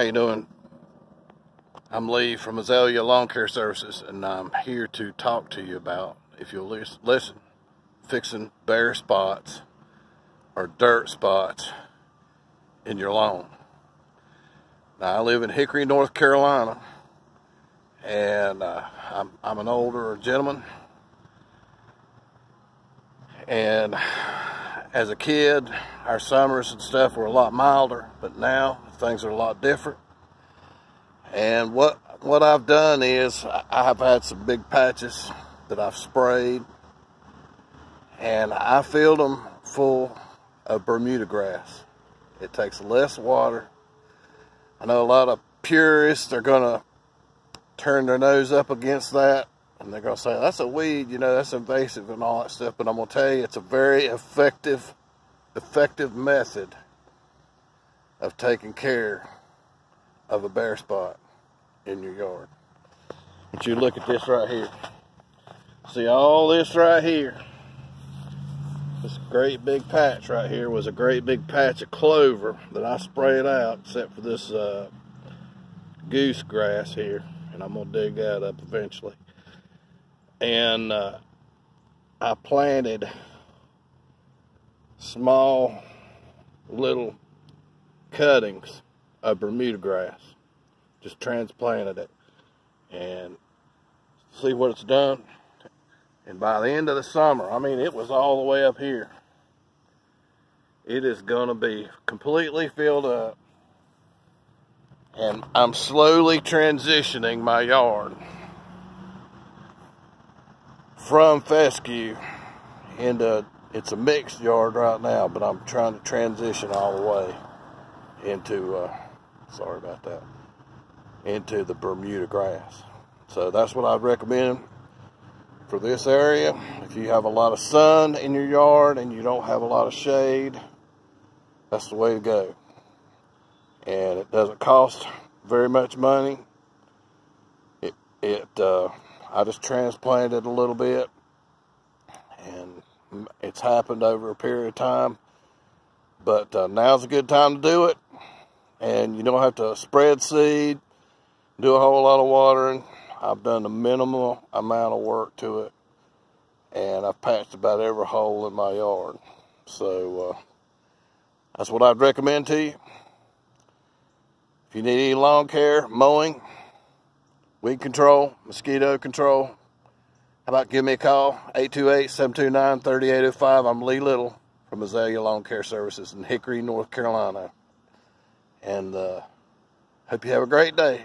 How you doing? I'm Lee from Azalea Lawn Care Services, and I'm here to talk to you about, if you'll listen, fixing bare spots or dirt spots in your lawn. Now, I live in Hickory, North Carolina, and uh, I'm, I'm an older gentleman. And as a kid, our summers and stuff were a lot milder, but now things are a lot different. And what what I've done is I've had some big patches that I've sprayed, and I filled them full of Bermuda grass. It takes less water. I know a lot of purists are going to turn their nose up against that, and they're going to say, that's a weed, you know, that's invasive and all that stuff. But I'm going to tell you, it's a very effective, effective method of taking care of a bare spot in your yard. But you look at this right here. See all this right here. This great big patch right here was a great big patch of clover that I sprayed out, except for this uh, goose grass here. And I'm going to dig that up eventually. And uh, I planted small little cuttings of Bermuda grass. Just transplanted it. And see what it's done. And by the end of the summer, I mean, it was all the way up here. It is going to be completely filled up. And I'm slowly transitioning my yard from fescue into, it's a mixed yard right now, but I'm trying to transition all the way into, uh, sorry about that, into the Bermuda grass. So that's what I'd recommend for this area. If you have a lot of sun in your yard and you don't have a lot of shade, that's the way to go. And it doesn't cost very much money. It, it uh, I just transplanted a little bit and it's happened over a period of time. But uh, now's a good time to do it. And you don't have to spread seed, do a whole lot of watering I've done a minimal amount of work to it, and I've patched about every hole in my yard. So uh, that's what I'd recommend to you. If you need any lawn care, mowing, weed control, mosquito control, how about give me a call, 828-729-3805. I'm Lee Little from Azalea Lawn Care Services in Hickory, North Carolina. And uh, hope you have a great day.